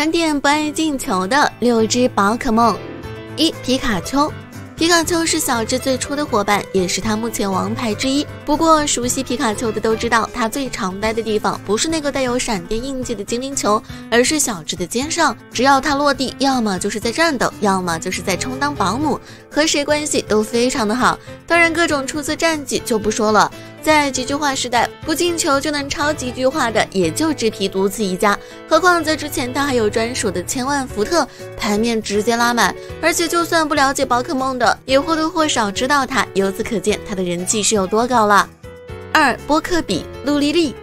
盘点不爱进球的六只宝可梦。一皮卡丘。皮卡丘是小智最初的伙伴，也是他目前王牌之一。不过，熟悉皮卡丘的都知道，他最常待的地方不是那个带有闪电印记的精灵球，而是小智的肩上。只要他落地，要么就是在战斗，要么就是在充当保姆，和谁关系都非常的好。当然，各种出色战绩就不说了。在极巨化时代，不进球就能超极巨化的也就只皮独此一家。何况在之前，他还有专属的千万福特，盘面直接拉满。而且，就算不了解宝可梦的，也或多或少知道他。由此可见，他的人气是有多高了。二波克比陆丽丽。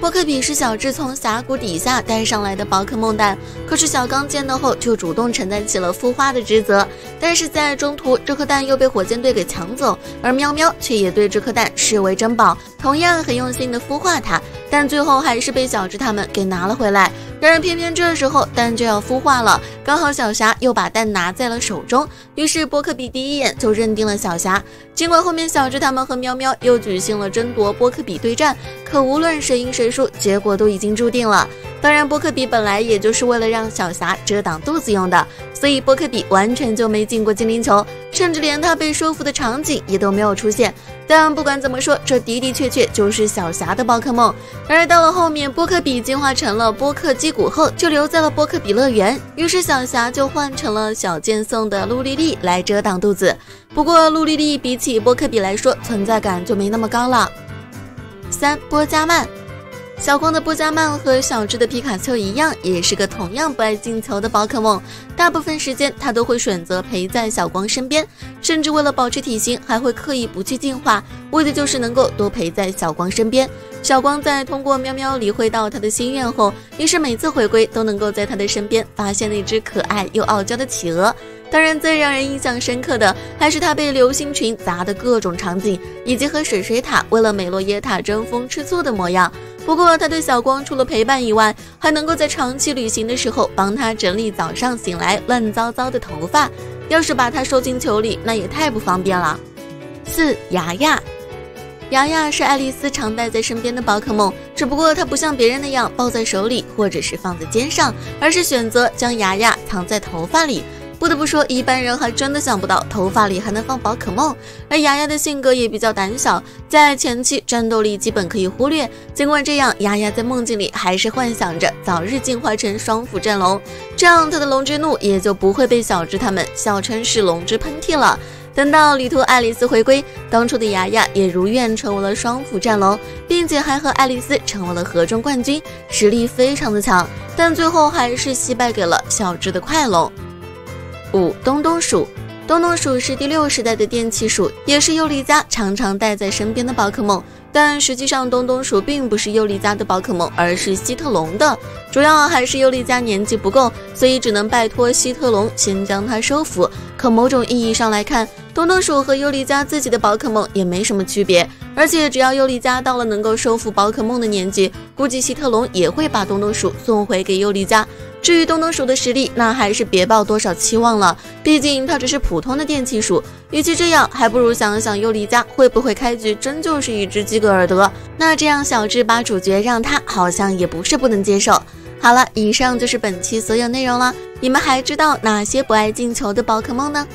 波克比是小智从峡谷底下带上来的宝可梦蛋，可是小刚见到后就主动承担起了孵化的职责。但是在中途，这颗蛋又被火箭队给抢走，而喵喵却也对这颗蛋视为珍宝，同样很用心的孵化它，但最后还是被小智他们给拿了回来。然而偏偏这时候蛋就要孵化了，刚好小霞又把蛋拿在了手中，于是波克比第一眼就认定了小霞。尽管后面小智他们和喵喵又举行了争夺波克比对战，可无论谁赢谁输，结果都已经注定了。当然，波克比本来也就是为了让小霞遮挡肚子用的，所以波克比完全就没进过精灵球，甚至连他被收服的场景也都没有出现。但不管怎么说，这的的确确就是小霞的宝可梦。而到了后面，波克比进化成了波克基谷后，就留在了波克比乐园，于是小霞就换成了小剑送的陆丽丽来遮挡肚子。不过陆丽丽比起波克比来说，存在感就没那么高了。三波加曼。小光的波加曼和小智的皮卡丘一样，也是个同样不爱进球的宝可梦。大部分时间，他都会选择陪在小光身边，甚至为了保持体型，还会刻意不去进化，为的就是能够多陪在小光身边。小光在通过喵喵理会到他的心愿后，于是每次回归都能够在他的身边发现那只可爱又傲娇的企鹅。当然，最让人印象深刻的还是他被流星群砸的各种场景，以及和水水塔为了美洛耶塔争风吃醋的模样。不过，他对小光除了陪伴以外，还能够在长期旅行的时候帮他整理早上醒来乱糟糟的头发。要是把他收进球里，那也太不方便了。四牙牙，牙牙是爱丽丝常带在身边的宝可梦，只不过它不像别人那样抱在手里或者是放在肩上，而是选择将牙牙藏在头发里。不得不说，一般人还真的想不到头发里还能放宝可梦。而牙牙的性格也比较胆小，在前期战斗力基本可以忽略。尽管这样，牙牙在梦境里还是幻想着早日进化成双斧战龙，这样他的龙之怒也就不会被小智他们笑称是龙之喷嚏了。等到旅途爱丽丝回归，当初的牙牙也如愿成为了双斧战龙，并且还和爱丽丝成为了合中冠军，实力非常的强。但最后还是惜败给了小智的快龙。五东东鼠，东东鼠是第六时代的电气鼠，也是尤里家常常带在身边的宝可梦。但实际上，东东鼠并不是尤里家的宝可梦，而是希特龙的。主要还是尤里家年纪不够，所以只能拜托希特龙先将它收服。可某种意义上来看，东东鼠和尤里家自己的宝可梦也没什么区别。而且，只要尤里家到了能够收服宝可梦的年纪，估计希特龙也会把东东鼠送回给尤里家。至于东东鼠的实力，那还是别抱多少期望了。毕竟它只是普通的电气鼠，与其这样，还不如想想尤里家会不会开局真就是一只基格尔德。那这样小智把主角让他，好像也不是不能接受。好了，以上就是本期所有内容了。你们还知道哪些不爱进球的宝可梦呢？